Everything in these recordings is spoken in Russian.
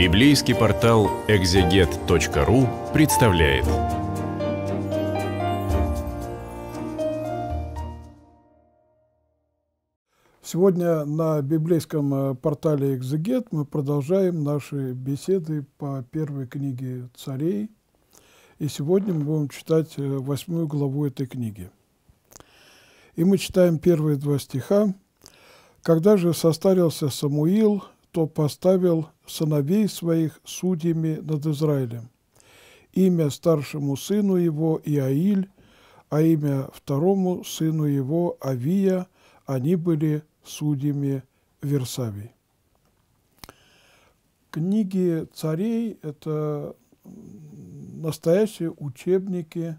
Библейский портал экзегет.ру представляет. Сегодня на библейском э, портале «Экзегет» мы продолжаем наши беседы по первой книге царей. И сегодня мы будем читать э, восьмую главу этой книги. И мы читаем первые два стиха. «Когда же состарился Самуил, то поставил сыновей своих судьями над Израилем. Имя старшему сыну его Иаиль, а имя второму сыну его Авия, они были судьями Версавий. Книги царей – это настоящие учебники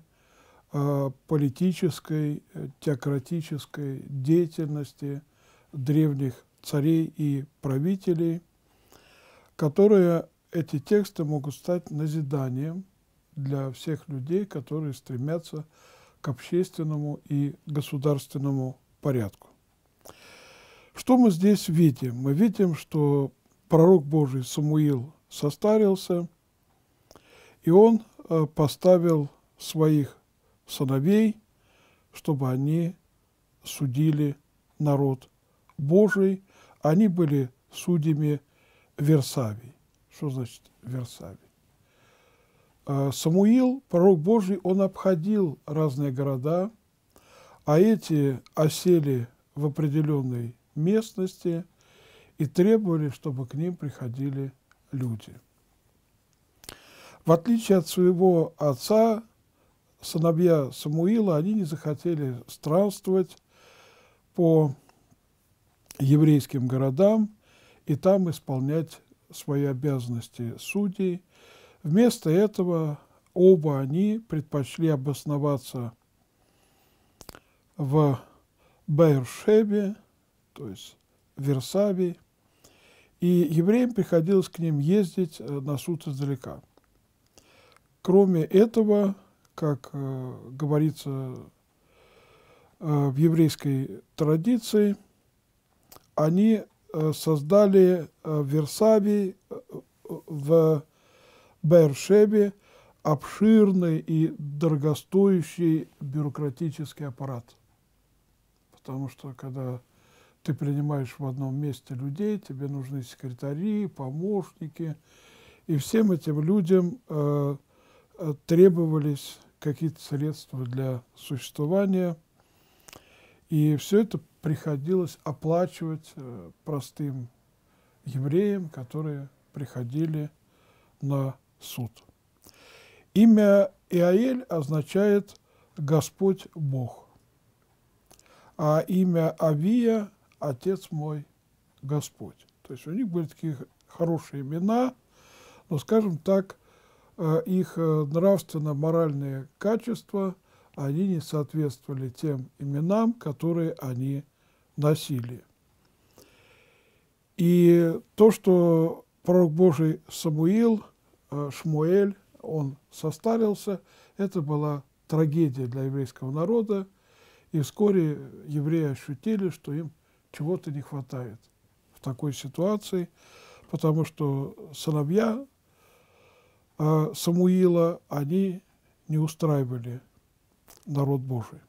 а, политической, теократической деятельности древних царей и правителей, которые эти тексты могут стать назиданием для всех людей, которые стремятся к общественному и государственному порядку. Что мы здесь видим? Мы видим, что пророк Божий Самуил состарился, и он э, поставил своих сыновей, чтобы они судили народ Божий, они были судьями Версавии. Что значит Версавий? А, Самуил, пророк Божий, он обходил разные города, а эти осели в определенной местности и требовали, чтобы к ним приходили люди. В отличие от своего отца, сыновья Самуила, они не захотели странствовать по еврейским городам и там исполнять свои обязанности судей. Вместо этого оба они предпочли обосноваться в Бейршебе, то есть в Версавии, и евреям приходилось к ним ездить э, на суд издалека. Кроме этого, как э, говорится э, в еврейской традиции, они э, создали э, в Версавии, э, в Бершебе обширный и дорогостоящий бюрократический аппарат. Потому что когда ты принимаешь в одном месте людей, тебе нужны секретари, помощники, и всем этим людям э, требовались какие-то средства для существования. И все это приходилось оплачивать э, простым евреям, которые приходили на суд. Имя Иаэль означает «Господь Бог», а имя Авия – «Отец мой Господь». То есть у них были такие хорошие имена, но, скажем так, э, их э, нравственно-моральные качества, они не соответствовали тем именам, которые они носили. И то, что пророк Божий Самуил, э, Шмуэль, он состарился, это была трагедия для еврейского народа, и вскоре евреи ощутили, что им чего-то не хватает в такой ситуации, потому что сыновья э, Самуила, они не устраивали народ Божий.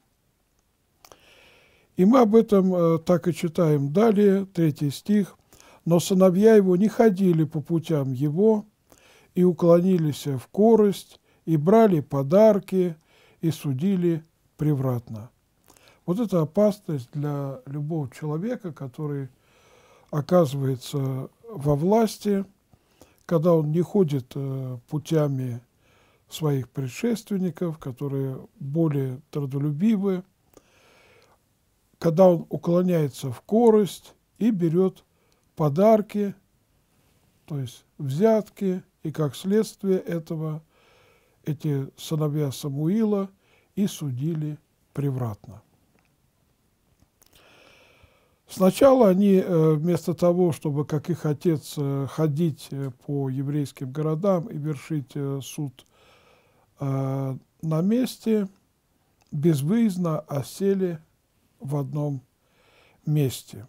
И мы об этом э, так и читаем далее, третий стих. «Но сыновья его не ходили по путям его, и уклонились в корость, и брали подарки, и судили превратно». Вот это опасность для любого человека, который оказывается во власти, когда он не ходит э, путями своих предшественников, которые более трудолюбивы, когда он уклоняется в корость и берет подарки, то есть взятки, и как следствие этого эти сыновья Самуила и судили превратно. Сначала они э, вместо того, чтобы, как их отец, э, ходить э, по еврейским городам и вершить суд на месте, безвыездно осели в одном месте.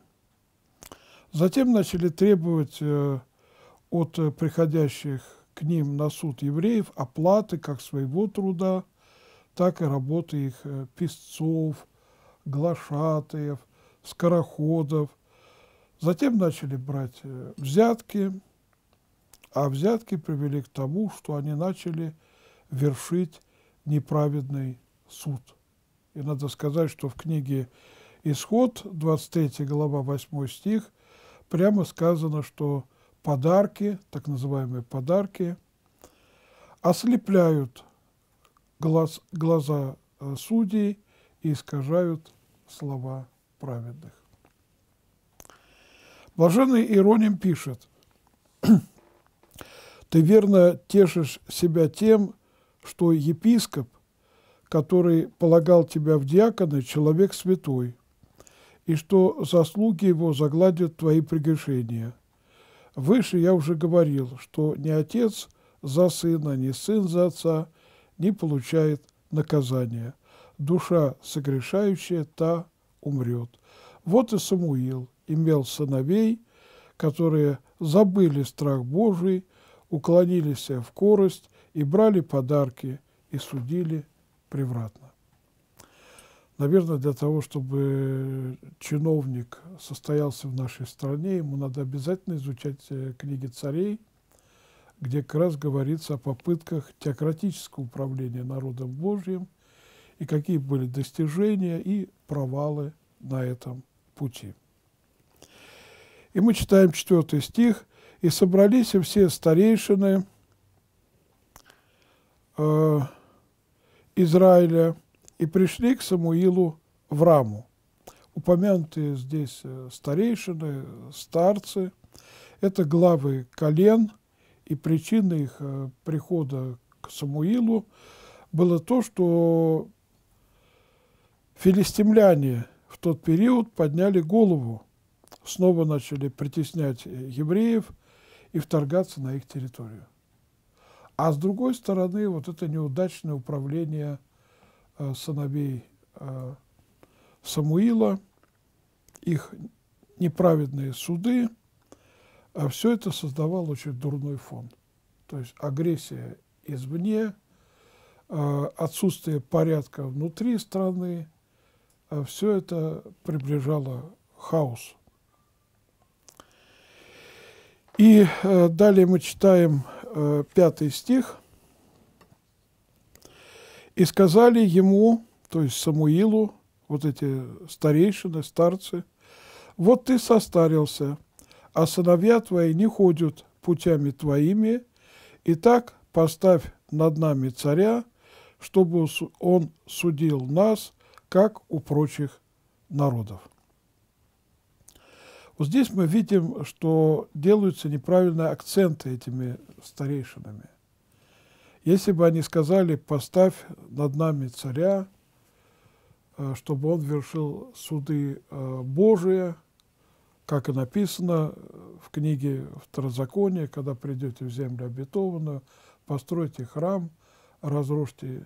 Затем начали требовать э, от э, приходящих к ним на суд евреев оплаты как своего труда, так и работы их э, писцов, глашатаев, скороходов. Затем начали брать взятки, а взятки привели к тому, что они начали вершить неправедный суд. И надо сказать, что в книге «Исход», 23 глава, 8 стих, прямо сказано, что подарки, так называемые подарки, ослепляют глаз, глаза э, судей и искажают слова праведных. Блаженный Ироним пишет, «Ты верно тешишь себя тем, что епископ, который полагал тебя в диаконы, человек святой, и что заслуги его загладят твои прегрешения. Выше я уже говорил, что ни отец за сына, ни сын за отца не получает наказания. Душа согрешающая, та умрет. Вот и Самуил имел сыновей, которые забыли страх Божий, уклонились в корость и брали подарки и судили превратно. Наверное, для того, чтобы чиновник состоялся в нашей стране, ему надо обязательно изучать э, книги царей, где как раз говорится о попытках теократического управления народом Божьим и какие были достижения и провалы на этом пути. И мы читаем четвертый стих. «И собрались все старейшины э, Израиля и пришли к Самуилу в Раму. Упомянутые здесь э, старейшины, старцы – это главы колен, и причиной их э, прихода к Самуилу было то, что филистимляне в тот период подняли голову, снова начали притеснять евреев и вторгаться на их территорию. А с другой стороны, вот это неудачное управление – Э, сыновей э, Самуила, их неправедные суды, а все это создавало очень дурной фон. То есть агрессия извне, э, отсутствие порядка внутри страны, все это приближало хаос. И далее мы читаем пятый стих – и сказали ему, то есть Самуилу, вот эти старейшины, старцы, вот ты состарился, а сыновья твои не ходят путями твоими, и так поставь над нами царя, чтобы он судил нас, как у прочих народов. Здесь мы видим, что делаются неправильные акценты этими старейшинами. Если бы они сказали, поставь над нами царя, э, чтобы он вершил суды э, Божие, как и написано в книге Второзакония, когда придете в землю обетованную, постройте храм, разрушьте,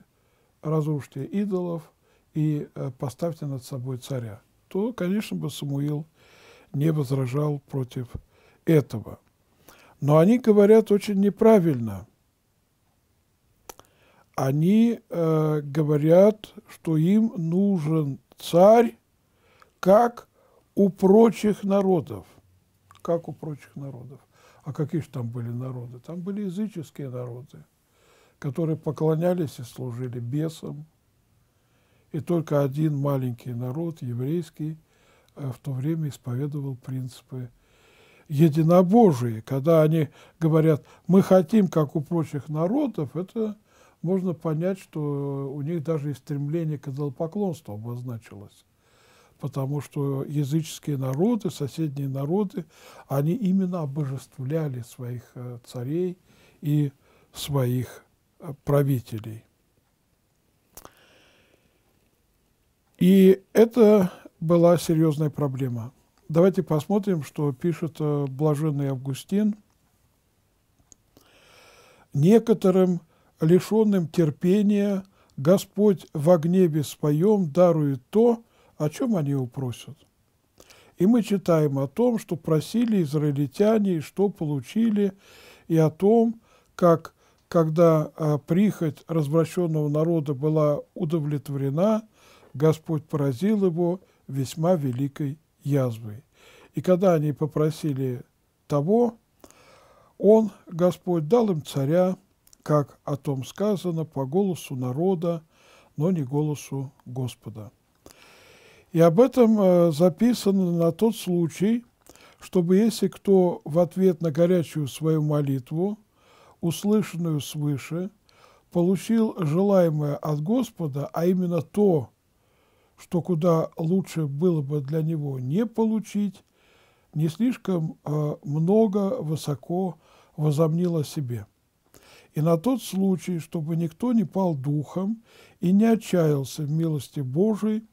разрушьте идолов и э, поставьте над собой царя, то, конечно бы, Самуил не возражал против этого. Но они говорят очень неправильно – они э, говорят, что им нужен царь, как у прочих народов. Как у прочих народов. А какие же там были народы? Там были языческие народы, которые поклонялись и служили бесам. И только один маленький народ, еврейский, в то время исповедовал принципы единобожие. Когда они говорят, мы хотим, как у прочих народов, это можно понять, что у них даже и стремление к идолопоклонству обозначилось. Потому что языческие народы, соседние народы, они именно обожествляли своих э, царей и своих э, правителей. И это была серьезная проблема. Давайте посмотрим, что пишет э, блаженный Августин. Некоторым лишенным терпения, Господь в гневе своем дарует то, о чем они его просят. И мы читаем о том, что просили израильтяне, что получили, и о том, как, когда а, прихоть развращенного народа была удовлетворена, Господь поразил его весьма великой язвой. И когда они попросили того, он, Господь, дал им царя, как о том сказано, по голосу народа, но не голосу Господа. И об этом э, записано на тот случай, чтобы если кто в ответ на горячую свою молитву, услышанную свыше, получил желаемое от Господа, а именно то, что куда лучше было бы для него не получить, не слишком э, много высоко возомнил о себе. И на тот случай, чтобы никто не пал духом и не отчаялся в милости Божией,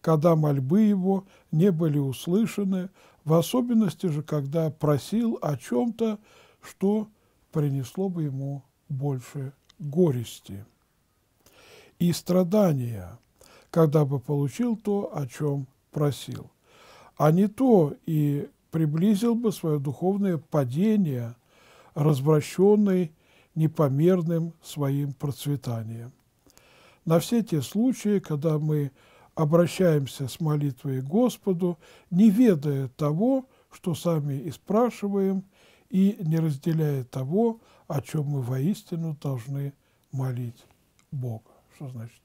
когда мольбы его не были услышаны, в особенности же, когда просил о чем-то, что принесло бы ему больше горести и страдания, когда бы получил то, о чем просил, а не то и приблизил бы свое духовное падение, развращенный непомерным своим процветанием. На все те случаи, когда мы обращаемся с молитвой к Господу, не ведая того, что сами и спрашиваем, и не разделяя того, о чем мы воистину должны молить Бога. Что значит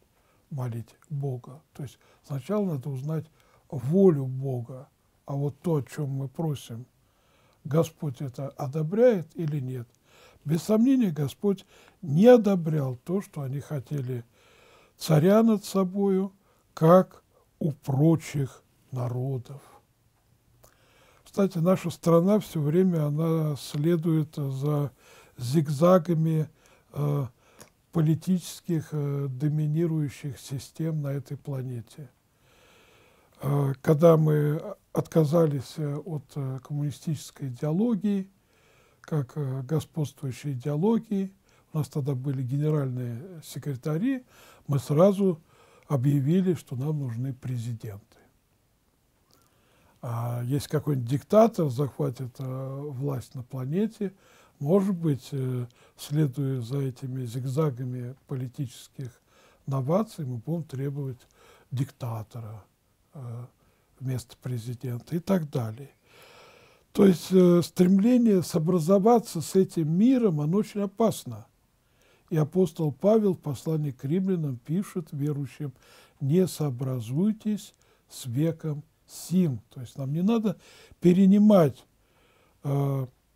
молить Бога? То есть сначала надо узнать волю Бога, а вот то, о чем мы просим, Господь это одобряет или нет? Без сомнения, Господь не одобрял то, что они хотели царя над собою, как у прочих народов. Кстати, наша страна все время она следует за зигзагами э, политических э, доминирующих систем на этой планете. Э, когда мы отказались э, от коммунистической идеологии, как господствующей идеологии, у нас тогда были генеральные секретари, мы сразу объявили, что нам нужны президенты. А если какой-нибудь диктатор захватит власть на планете, может быть, э, следуя за этими зигзагами политических новаций, мы будем требовать диктатора э, вместо президента и так далее. То есть э, стремление сообразоваться с этим миром, оно очень опасно. И апостол Павел в послании к римлянам пишет верующим, не сообразуйтесь с веком сим. То есть нам не надо перенимать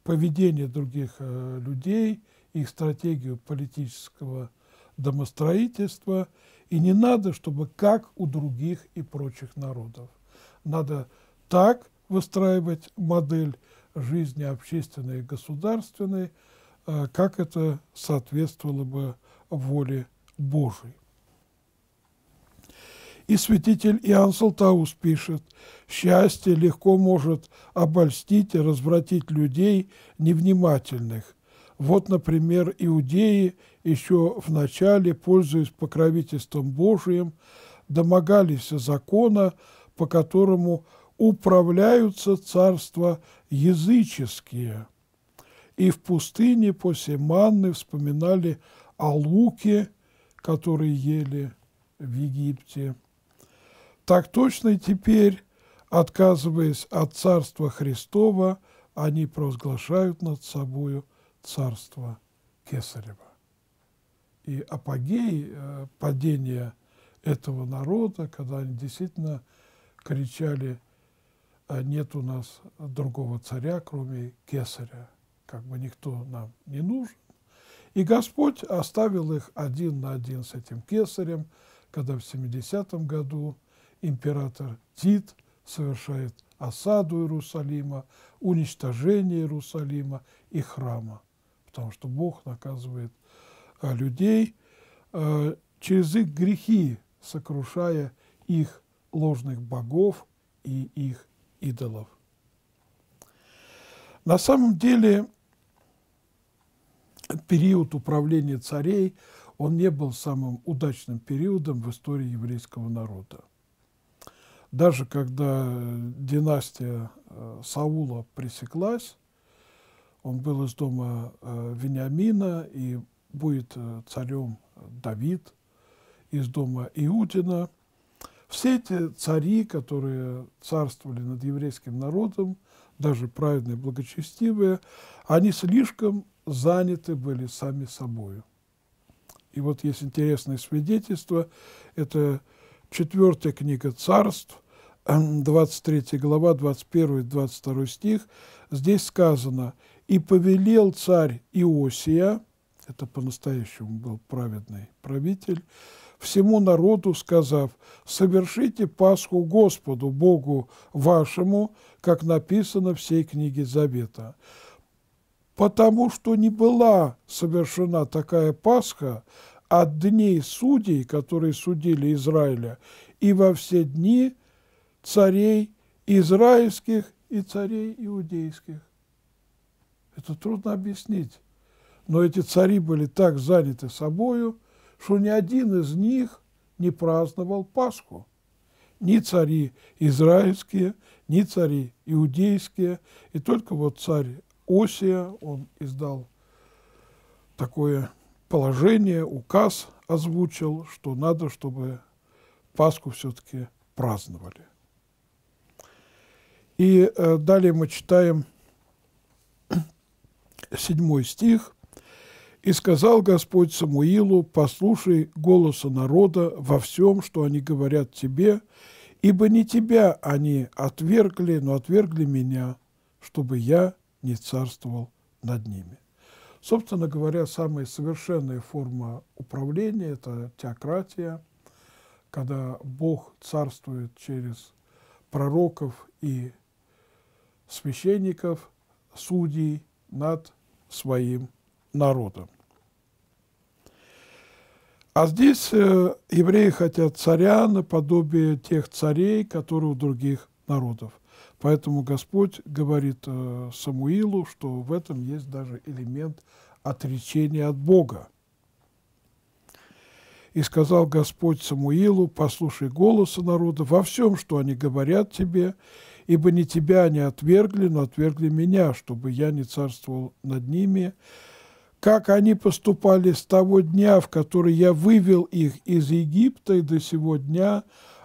поведение других э, людей, их стратегию политического домостроительства, и не надо, чтобы как у других и прочих народов. Надо так выстраивать модель жизни общественной и государственной, Э, как это соответствовало бы воле Божией. И святитель Иоанн Салтаус пишет, «Счастье легко может обольстить и развратить людей невнимательных. Вот, например, иудеи еще в начале, пользуясь покровительством Божиим, домогались закона, по которому управляются царства языческие – и в пустыне после манны вспоминали о луке, который ели в Египте. Так точно и теперь, отказываясь от Царства Христова, они провозглашают над собою Царство Кесарева. И апогей э, падения этого народа, когда они действительно кричали, «А нет у нас другого царя, кроме Кесаря как бы никто нам не нужен. И Господь оставил их один на один с этим кесарем, когда в 70-м году император Тит совершает осаду Иерусалима, уничтожение Иерусалима и храма, потому что Бог наказывает а, людей а, через их грехи, сокрушая их ложных богов и их идолов. На самом деле период управления царей, он не был самым удачным периодом в истории еврейского народа. Даже когда династия Саула пресеклась, он был из дома Вениамина, и будет царем Давид из дома Иудина. Все эти цари, которые царствовали над еврейским народом, даже праведные, благочестивые, они слишком заняты были сами собою. И вот есть интересное свидетельство, это четвертая книга царств, 23 глава, 21-22 стих, здесь сказано, «И повелел царь Иосия, это по-настоящему был праведный правитель, всему народу, сказав, «Совершите Пасху Господу, Богу вашему, как написано в всей книге Завета». Потому что не была совершена такая Пасха от дней судей, которые судили Израиля, и во все дни царей израильских и царей иудейских. Это трудно объяснить. Но эти цари были так заняты собою, что ни один из них не праздновал Пасху. Ни цари израильские, ни цари иудейские. И только вот царь Осия, он издал такое положение, указ озвучил, что надо, чтобы Пасху все-таки праздновали. И э, далее мы читаем седьмой стих – и сказал Господь Самуилу, послушай голоса народа во всем, что они говорят тебе, ибо не тебя они отвергли, но отвергли меня, чтобы я не царствовал над ними. Собственно говоря, самая совершенная форма управления – это теократия, когда Бог царствует через пророков и священников, судей над своим народом. А здесь э, евреи хотят царя наподобие тех царей, которые у других народов. Поэтому Господь говорит э, Самуилу, что в этом есть даже элемент отречения от Бога. И сказал Господь Самуилу, послушай голоса народа во всем, что они говорят тебе, ибо не тебя они отвергли, но отвергли меня, чтобы я не царствовал над ними, как они поступали с того дня, в который я вывел их из Египта, и до сего дня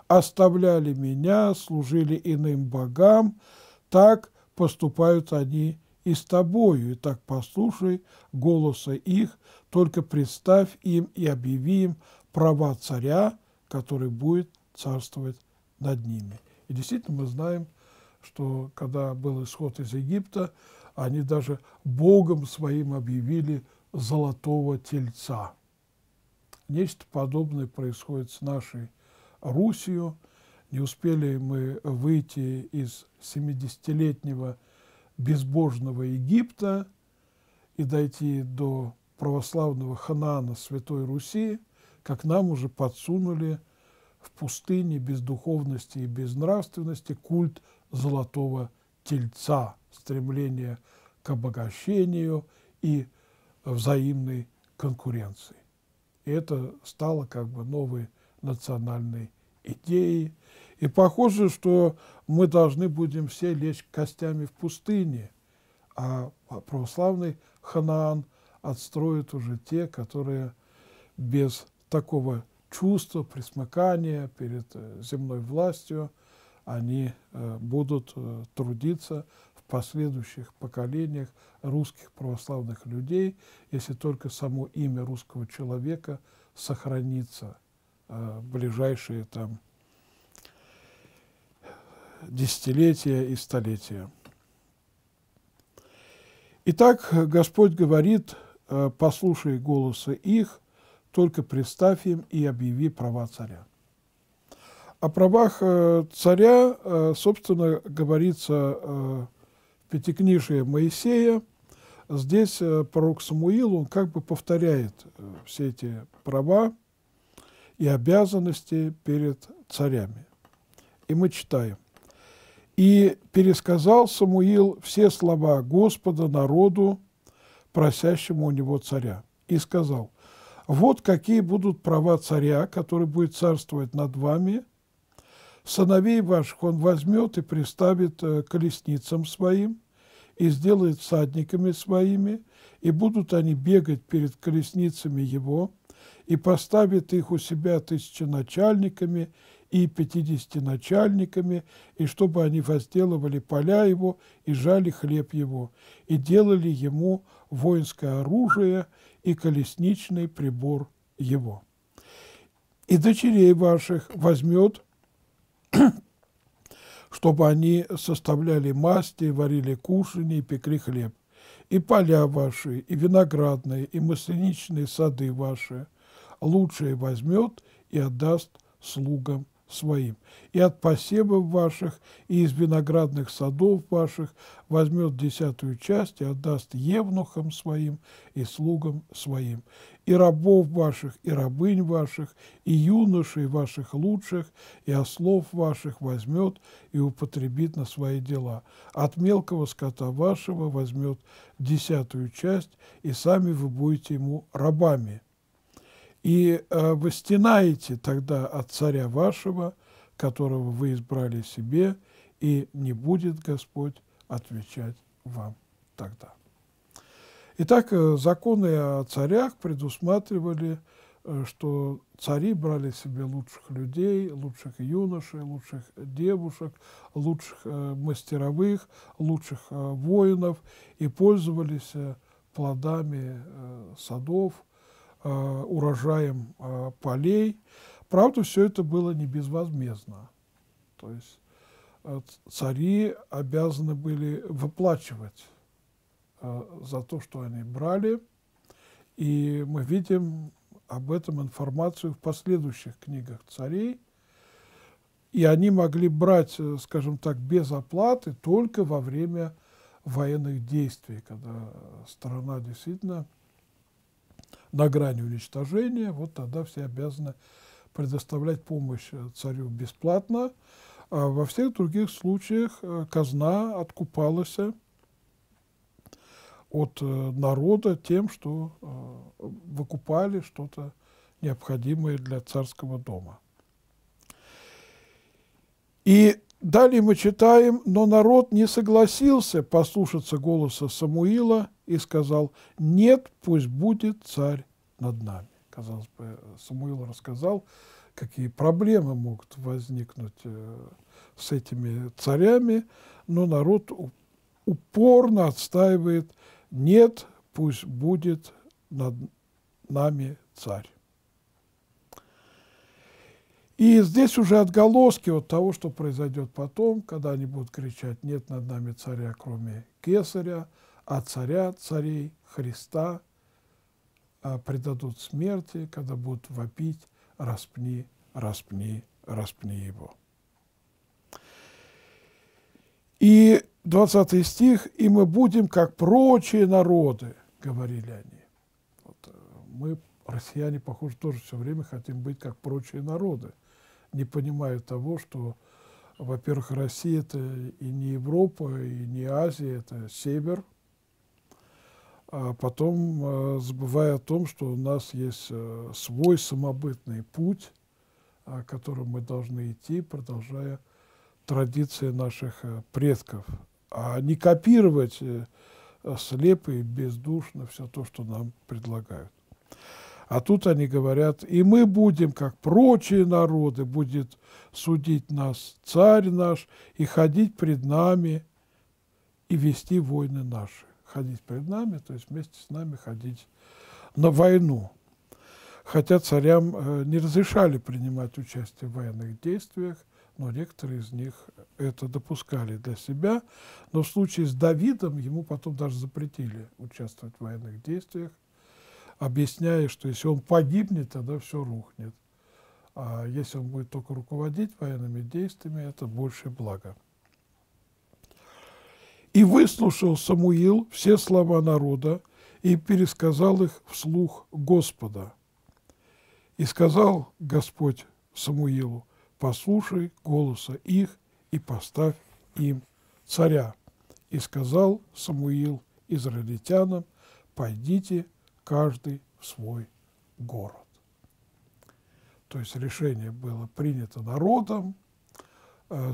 оставляли меня, служили иным богам, так поступают они и с тобою. И так послушай голоса их, только представь им и объяви им права царя, который будет царствовать над ними. И действительно мы знаем, что когда был исход из Египта, они даже Богом своим объявили золотого тельца. Нечто подобное происходит с нашей Русью. Не успели мы выйти из 70-летнего безбожного Египта и дойти до православного Ханаана Святой Руси, как нам уже подсунули в пустыне без духовности и без нравственности культ золотого тельца, стремление к обогащению и взаимной конкуренции. И это стало как бы новой национальной идеей. И похоже, что мы должны будем все лечь костями в пустыне, а православный Ханаан отстроят уже те, которые без такого чувства, присмыкания перед э, земной властью, они э, будут э, трудиться последующих поколениях русских православных людей, если только само имя русского человека сохранится э, в ближайшие там десятилетия и столетия. Итак, Господь говорит, э, послушай голоса их, только представь им и объяви права царя. О правах э, царя, собственно, говорится Пятикнижие Моисея, здесь э, пророк Самуил, он как бы повторяет э, все эти права и обязанности перед царями. И мы читаем. «И пересказал Самуил все слова Господа народу, просящему у него царя, и сказал, вот какие будут права царя, который будет царствовать над вами. Сыновей ваших он возьмет и приставит э, колесницам своим, и сделает всадниками своими, и будут они бегать перед колесницами его, и поставит их у себя тысяченачальниками и пятидесятиначальниками, и чтобы они возделывали поля его и жали хлеб его, и делали ему воинское оружие и колесничный прибор его. И дочерей ваших возьмет, чтобы они составляли масти, варили кушанье и пекли хлеб. И поля ваши, и виноградные, и масляничные сады ваши лучшее возьмет и отдаст слугам своим. И от посевов ваших, и из виноградных садов ваших возьмет десятую часть и отдаст евнухам своим и слугам своим. И рабов ваших, и рабынь ваших, и юношей ваших лучших, и ослов ваших возьмет и употребит на свои дела. От мелкого скота вашего возьмет десятую часть, и сами вы будете ему рабами и э, вы стенаете тогда от царя вашего, которого вы избрали себе, и не будет Господь отвечать вам тогда. Итак, э, законы о царях предусматривали, э, что цари брали себе лучших людей, лучших юношей, лучших девушек, лучших мастеровых, лучших воинов и пользовались плодами садов, урожаем э, полей. Правда, все это было не безвозмездно. То есть э, цари обязаны были выплачивать за то, что они брали. И мы видим об этом информацию в последующих книгах царей. И они могли брать, скажем так, без оплаты только во время военных действий, когда страна действительно на грани уничтожения, вот тогда все обязаны предоставлять помощь э, царю бесплатно. А во всех других случаях э, казна откупалась от э, народа тем, что выкупали что-то необходимое для царского дома. И далее мы читаем, но народ не согласился послушаться голоса Самуила и сказал, нет, пусть будет царь над нами. Казалось бы, Самуил рассказал, какие проблемы могут возникнуть э, с этими царями, но народ упорно отстаивает, нет, пусть будет над нами царь. И здесь уже отголоски от того, что произойдет потом, когда они будут кричать «нет над нами царя, кроме кесаря», а царя царей Христа а, предадут смерти, когда будут вопить «распни, распни, распни его». И 20 стих, «И мы будем, как прочие народы», — говорили они. Вот, э, мы, россияне, похоже, тоже все время хотим быть, как прочие народы, не понимая того, что, во-первых, Россия – это и не Европа, и не Азия, это север – а потом э, забывая о том, что у нас есть э, свой самобытный путь, которым мы должны идти, продолжая традиции наших э, предков, а не копировать слепо и бездушно все то, что нам предлагают. А тут они говорят, и мы будем, как прочие народы, будет судить нас царь наш и ходить пред нами и вести войны наши ходить перед нами, то есть вместе с нами ходить на войну. Хотя царям э, не разрешали принимать участие в военных действиях, но некоторые из них это допускали для себя. Но в случае с Давидом ему потом даже запретили участвовать в военных действиях, объясняя, что если он погибнет, тогда все рухнет. А если он будет только руководить военными действиями, это большее благо. И выслушал Самуил все слова народа и пересказал их вслух Господа. И сказал Господь Самуилу, послушай голоса их и поставь им царя. И сказал Самуил израильтянам, пойдите каждый в свой город. То есть решение было принято народом,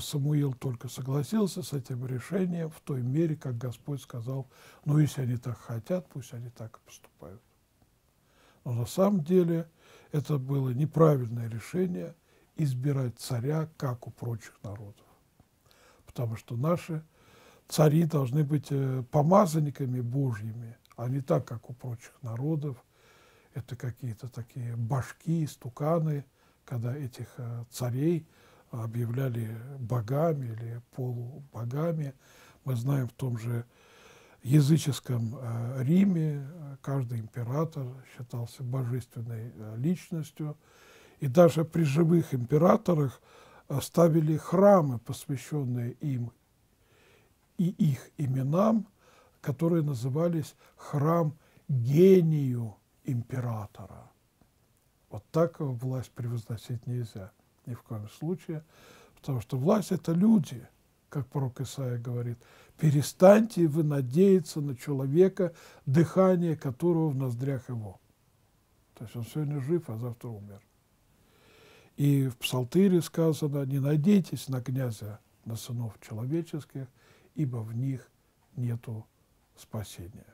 Самуил только согласился с этим решением в той мере, как Господь сказал, ну, если они так хотят, пусть они так и поступают. Но на самом деле это было неправильное решение избирать царя, как у прочих народов. Потому что наши цари должны быть э, помазанниками Божьими, а не так, как у прочих народов. Это какие-то такие башки, стуканы, когда этих э, царей объявляли богами или полубогами. Мы знаем в том же языческом э, Риме каждый император считался божественной личностью. И даже при живых императорах ставили храмы, посвященные им и их именам, которые назывались храм гению императора. Вот так власть превозносить нельзя ни в коем случае, потому что власть – это люди, как пророк Исаия говорит. Перестаньте вы надеяться на человека, дыхание которого в ноздрях его. То есть он сегодня жив, а завтра умер. И в Псалтыре сказано, не надейтесь на князя, на сынов человеческих, ибо в них нету спасения.